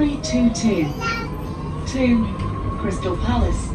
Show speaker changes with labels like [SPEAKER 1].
[SPEAKER 1] 322 to Crystal Palace.